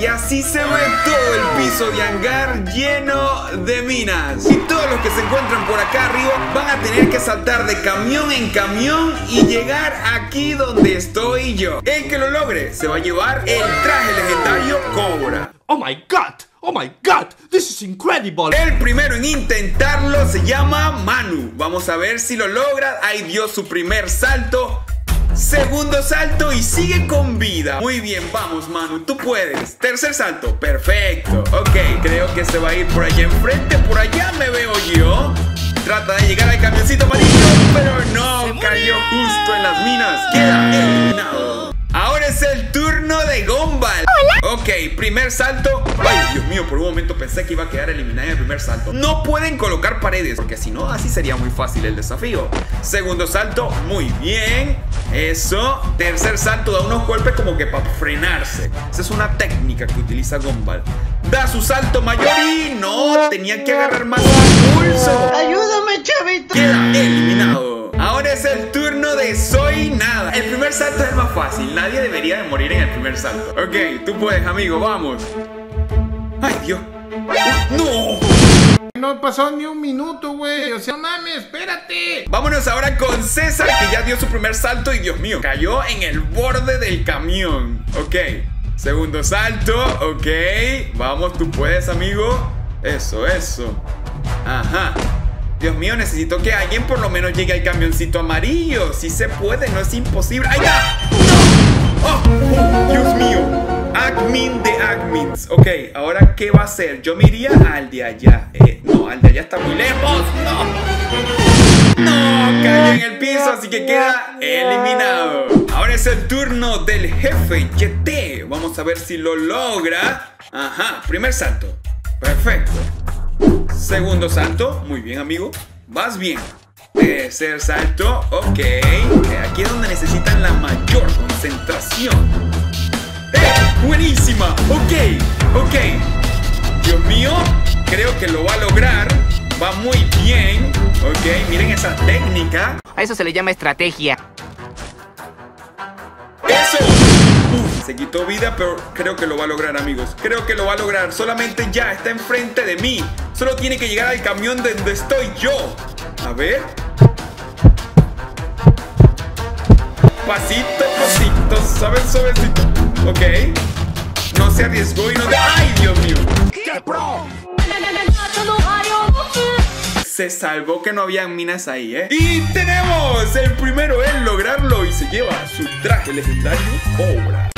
Y así se ve todo el piso de hangar lleno de minas. Y todos los que se encuentran por acá arriba van a tener que saltar de camión en camión y llegar aquí donde estoy yo. El que lo logre se va a llevar el traje legendario Cobra. Oh my god! Oh my god! This is incredible! El primero en intentarlo se llama Manu. Vamos a ver si lo logra. Ahí dio su primer salto. Segundo salto y sigue con vida. Muy bien, vamos, Manu, tú puedes. Tercer salto, perfecto. Ok, creo que se va a ir por allá enfrente. Por allá me veo yo. Trata de llegar al camioncito amarillo, pero no, cayó justo en las minas. Queda eliminado. Primer salto. Ay, Dios mío, por un momento pensé que iba a quedar eliminada en el primer salto. No pueden colocar paredes, porque si no, así sería muy fácil el desafío. Segundo salto, muy bien. Eso. Tercer salto, da unos golpes como que para frenarse. Esa es una técnica que utiliza Gumball. Da su salto mayor y no, tenía que agarrar más impulso. Ayúdame, chavito. Queda eliminado. Es el turno de Soy Nada. El primer salto es más fácil. Nadie debería de morir en el primer salto. Ok, tú puedes, amigo. Vamos. Ay, Dios. ¡No! No pasó ni un minuto, güey. O sea, no mames, espérate. Vámonos ahora con César, que ya dio su primer salto y Dios mío, cayó en el borde del camión. Ok, segundo salto, ok. Vamos, tú puedes, amigo. Eso, eso. Ajá. Dios mío, necesito que alguien por lo menos llegue al camioncito amarillo. Si se puede, no es imposible. ¡Ahí está! ¡Oh! oh, Dios mío! Admin de admins. Ok, ahora ¿qué va a hacer? Yo me iría al de allá. Eh, no, al de allá está muy lejos. No. No, cayó en el piso, así que queda eliminado. Ahora es el turno del jefe YT. Vamos a ver si lo logra. Ajá, primer salto. Perfecto. Segundo salto. Muy bien, amigo. Vas bien. Tercer salto. Ok. Aquí es donde necesitan la mayor concentración. ¡Eh! ¡Buenísima! Ok, ok. Dios mío, creo que lo va a lograr. Va muy bien. Ok, miren esa técnica. A eso se le llama estrategia. ¡Eso! Uf, se quitó vida, pero creo que lo va a lograr, amigos. Creo que lo va a lograr. Solamente ya está enfrente de mí. Solo tiene que llegar al camión de donde estoy yo. A ver. Pasito, pasito, suave, suavecito. Ok. No se arriesgó y no... ¡Ay, Dios mío! Se salvó que no había minas ahí, ¿eh? Y tenemos el primero en lograrlo y se lleva su traje legendario Cobra.